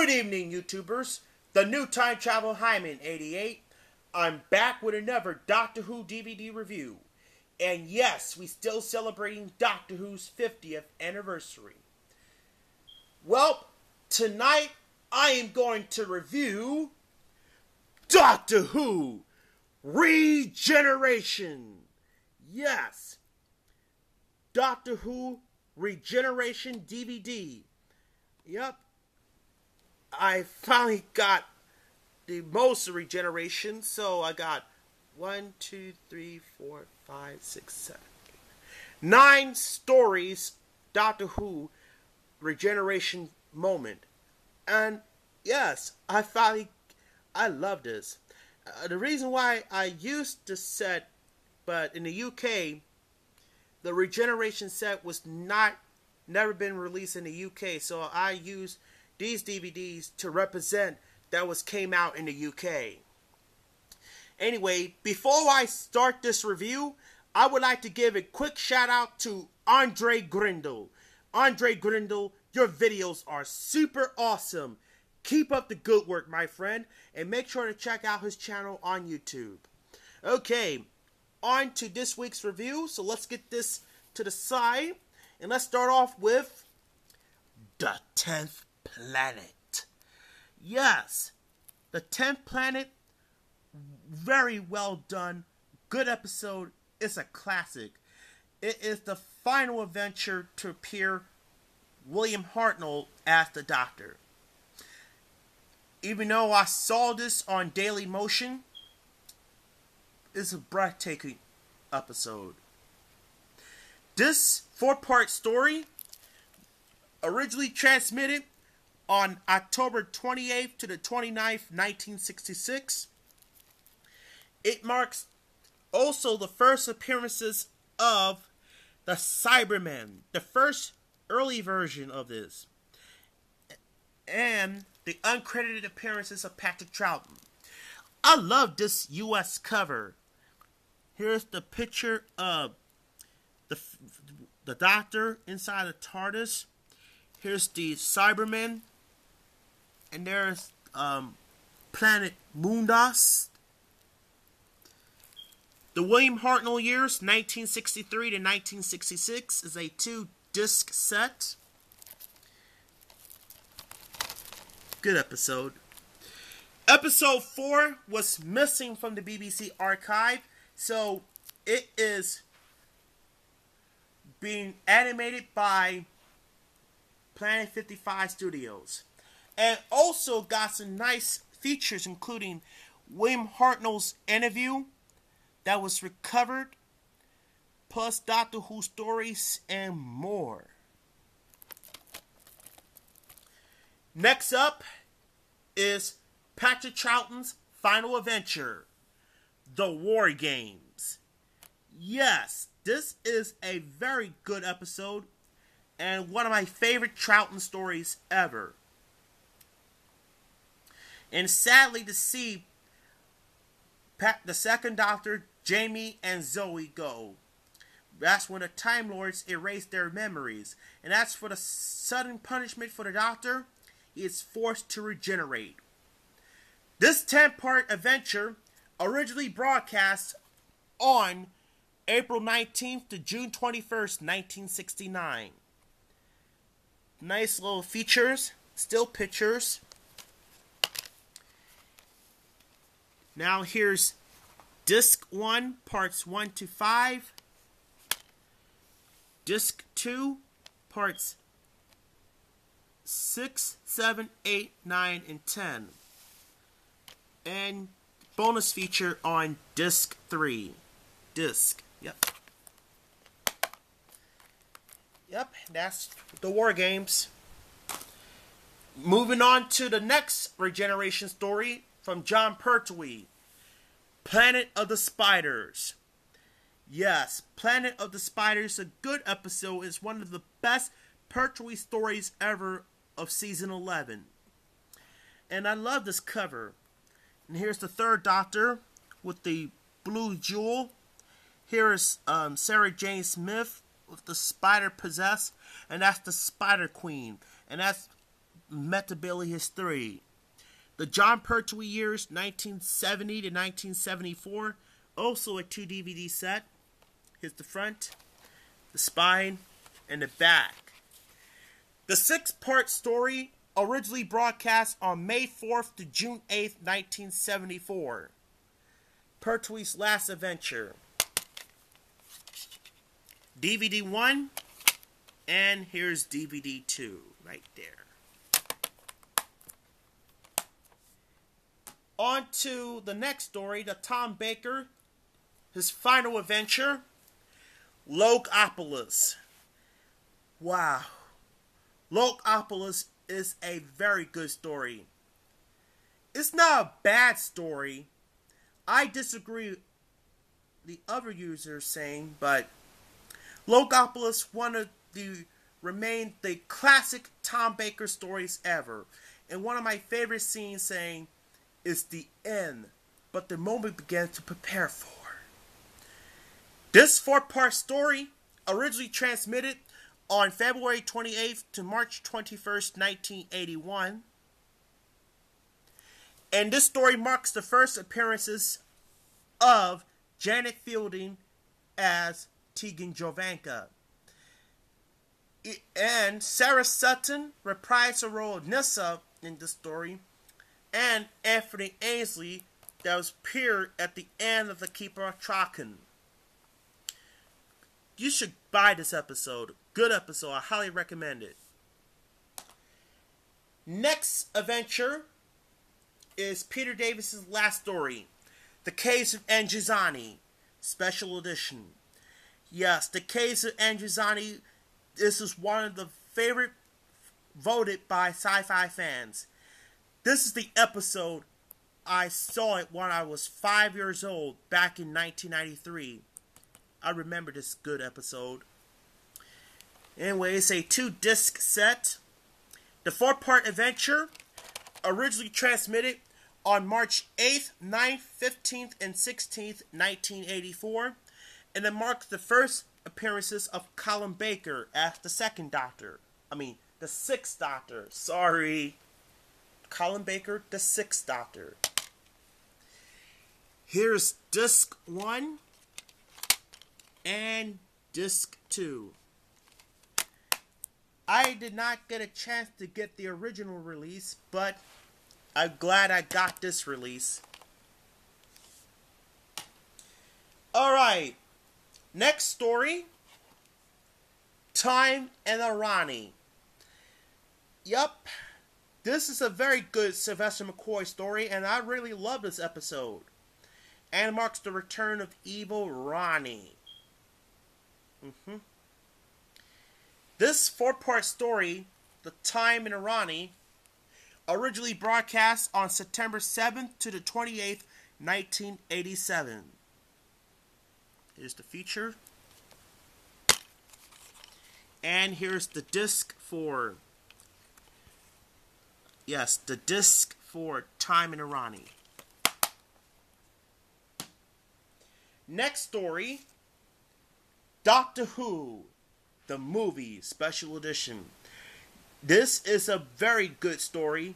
Good evening, YouTubers. The new Time Travel Hyman 88. I'm back with another Doctor Who DVD review. And yes, we still celebrating Doctor Who's 50th anniversary. Well, tonight I am going to review Doctor Who Regeneration. Yes. Doctor Who Regeneration DVD. Yep. I finally got the most regeneration, so I got one, two, three, four, five, six, seven, nine stories Doctor Who regeneration moment. And yes, I finally I love this. Uh, the reason why I used the set, but in the UK, the regeneration set was not never been released in the UK, so I used these DVDs to represent that was came out in the UK. Anyway, before I start this review, I would like to give a quick shout out to Andre Grindle. Andre Grindle, your videos are super awesome. Keep up the good work, my friend, and make sure to check out his channel on YouTube. Okay, on to this week's review. So let's get this to the side, and let's start off with the 10th planet. Yes, the 10th planet, very well done. Good episode. It's a classic. It is the final adventure to appear William Hartnell as the Doctor. Even though I saw this on Daily Motion, it's a breathtaking episode. This four part story, originally transmitted on October 28th to the 29th, 1966, it marks also the first appearances of the Cybermen, the first early version of this, and the uncredited appearances of Patrick Troughton. I love this U.S. cover. Here's the picture of the the Doctor inside the TARDIS. Here's the Cybermen, and there's um, Planet Mondas. The William Hartnell years, 1963 to 1966, is a two disc set. Good episode. Episode 4 was missing from the BBC archive, so it is being animated by Planet 55 Studios. And also got some nice features, including William Hartnell's interview that was recovered, plus Doctor Who stories and more. Next up is Patrick Troughton's final adventure, The War Games. Yes, this is a very good episode and one of my favorite Troughton stories ever. And sadly to see Pat, the second Doctor, Jamie, and Zoe go. That's when the Time Lords erase their memories. And as for the sudden punishment for the Doctor, he is forced to regenerate. This 10 part adventure originally broadcast on April 19th to June 21st, 1969. Nice little features, still pictures. Now here's disc 1, parts 1 to 5. Disc 2, parts 6, 7, 8, 9, and 10. And bonus feature on disc 3. Disc. Yep. Yep, that's the War Games. Moving on to the next regeneration story from Jon Pertwee Planet of the Spiders. Yes, Planet of the Spiders, a good episode, is one of the best Pertwee stories ever of season 11. And I love this cover. And here's the third Doctor with the blue jewel. Here is um, Sarah Jane Smith with the spider possessed, and that's the Spider Queen. And that's Metebelis 3. The Jon Pertwee years 1970 to 1974, also a two DVD set. Here's the front, the spine, and the back. The six part story originally broadcast on May 4th to June 8th, 1974. Pertwee's last adventure. DVD 1, and here's DVD 2 right there. On to the next story, the Tom Baker, his final adventure, Logopolis. Wow. Logopolis is a very good story. It's not a bad story. I disagree the other users saying, but Logopolis one of the remain the classic Tom Baker stories ever. And one of my favorite scenes saying is the end, but the moment began to prepare for. This four part story, originally transmitted on February 28th to March 21st, 1981. And this story marks the first appearances of Janet Fielding as Tegan Jovanka. And Sarah Sutton reprised the role of Nyssa in the story, and Anthony Ainley that was appeared at the end of The Keeper of Traken. You should buy this episode. Good episode. I highly recommend it. Next adventure is Peter Davison's last story, The Caves of Androzani, Special Edition. Yes, The Caves of Androzani. This is one of the favorite voted by sci-fi fans. This is the episode I saw it when I was five years old back in 1993. I remember this good episode. Anyway, it's a two disc set. The four part adventure, originally transmitted on March 8th, 9th, 15th, and 16th, 1984, and it marks the first appearances of Colin Baker as the second Doctor. I mean, the sixth Doctor. Sorry. Colin Baker, the sixth Doctor. Here's disc one and disc two. I did not get a chance to get the original release, but I'm glad I got this release. Alright, next story Time and the Rani. Yup, this is a very good Sylvester McCoy story, and I really love this episode. And marks the return of evil Rani. Mm-hmm. This four part story, The Time in Arani, originally broadcast on September 7th to the 28th, 1987. Here's the feature. And here's the disc for. Yes, the disc for Time in Arani. Next story Doctor Who the movie special edition. This is a very good story,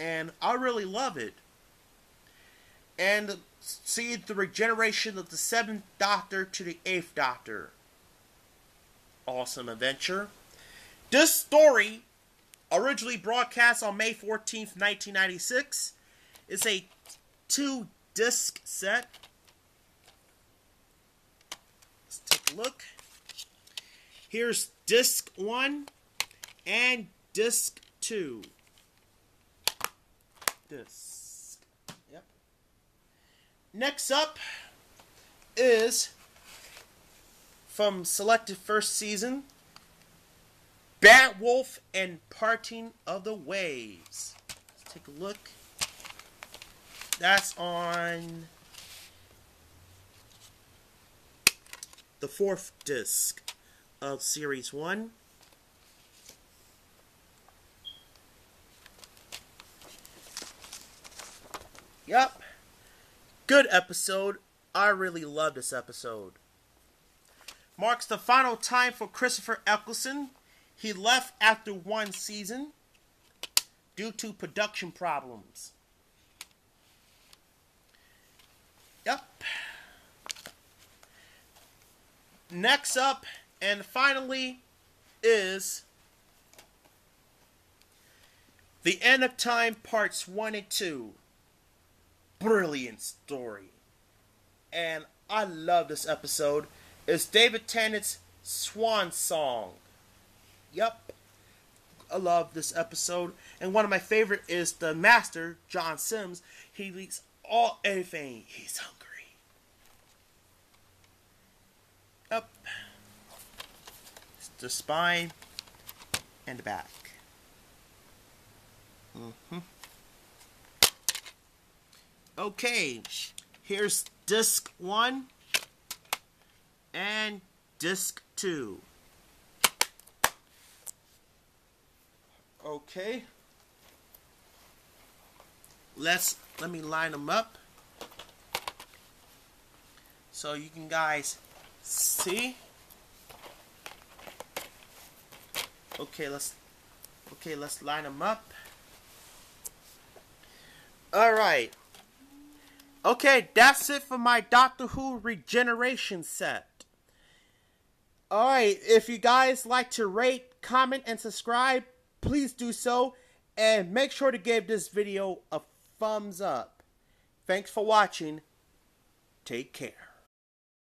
and I really love it. And see the regeneration of the seventh Doctor to the eighth Doctor. Awesome adventure. This story, originally broadcast on May 14th, 1996, it's a two disc set. Let's take a look. Here's disc one and disc two. Disc. Yep. Next up is from selected first season Bad Wolf and Parting of the Ways. Let's take a look. That's on the fourth disc of Series 1. Yep. Good episode. I really love this episode. Marks the final time for Christopher Eccleston. He left after one season. due to production problems. Yep. Next up, and finally, is The End of Time Parts 1 and 2. Brilliant story. And I love this episode. It's David Tennant's swan song. Yep. I love this episode. And one of my favorite is the master, John Sims. He leaks all everything. He's hungry. Up. It's the spine and the back. Mm-hmm. Okay, here's disc one and disc two. Okay. Let's let me line them up so you can guys see. Okay, let's okay, let's line them up. All right. Okay, that's it for my Doctor Who regeneration set. Alright, if you guys like to rate, comment, and subscribe, please do so. And make sure to give this video a thumbs up. Thanks for watching. Take care.